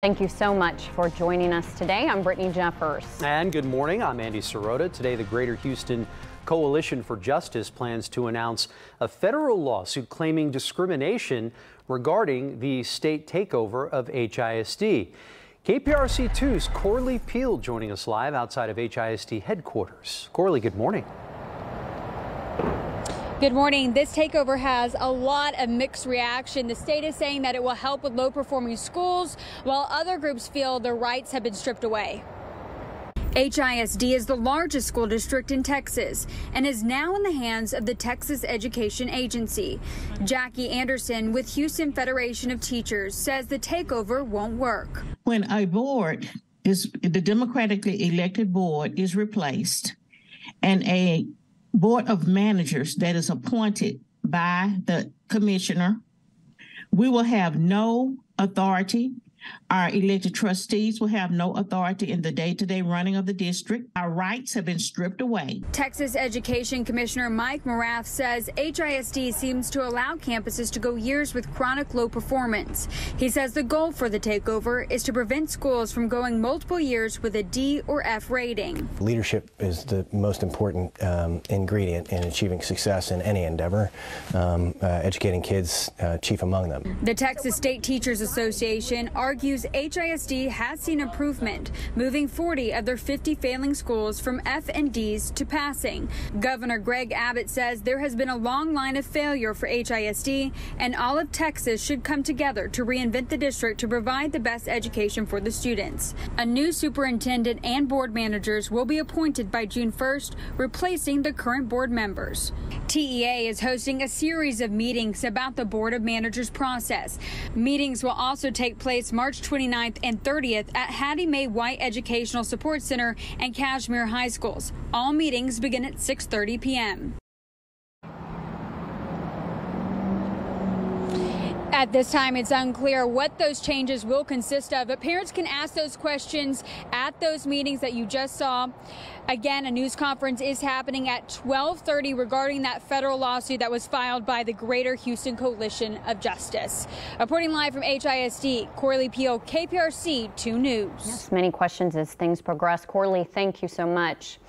Thank you so much for joining us today. I'm Brittany Jeffers. And good morning. I'm Andy Cerota. Today, the Greater Houston Coalition for Justice plans to announce a federal lawsuit claiming discrimination regarding the state takeover of HISD. KPRC 2's Corley Peel joining us live outside of HISD headquarters. Corley, good morning. Good morning. This takeover has a lot of mixed reaction. The state is saying that it will help with low performing schools, while other groups feel their rights have been stripped away. HISD is the largest school district in Texas and is now in the hands of the Texas Education Agency. Jackie Anderson with Houston Federation of Teachers says the takeover won't work. When a board is the democratically elected board is replaced and a board of managers that is appointed by the commissioner. We will have no authority our elected trustees will have no authority in the day to day running of the district. Our rights have been stripped away. Texas Education Commissioner Mike Morath says HISD seems to allow campuses to go years with chronic low performance. He says the goal for the takeover is to prevent schools from going multiple years with a D or F rating. Leadership is the most important um, ingredient in achieving success in any endeavor, um, uh, educating kids, uh, chief among them. The Texas State Teachers Association argues HISD has seen improvement, moving 40 of their 50 failing schools from F and Ds to passing. Governor Greg Abbott says there has been a long line of failure for HISD, and all of Texas should come together to reinvent the district to provide the best education for the students. A new superintendent and board managers will be appointed by June 1st, replacing the current board members. TEA is hosting a series of meetings about the Board of Managers process. Meetings will also take place March 29th and 30th at Hattie Mae White Educational Support Center and Kashmere High Schools. All meetings begin at 6:30 p.m. At this time, it's unclear what those changes will consist of, but parents can ask those questions at those meetings that you just saw. Again, a news conference is happening at 1230 regarding that federal lawsuit that was filed by the Greater Houston Coalition of Justice. Reporting live from HISD, Corley Peel, KPRC 2 News. Yes, many questions as things progress. Corley, thank you so much.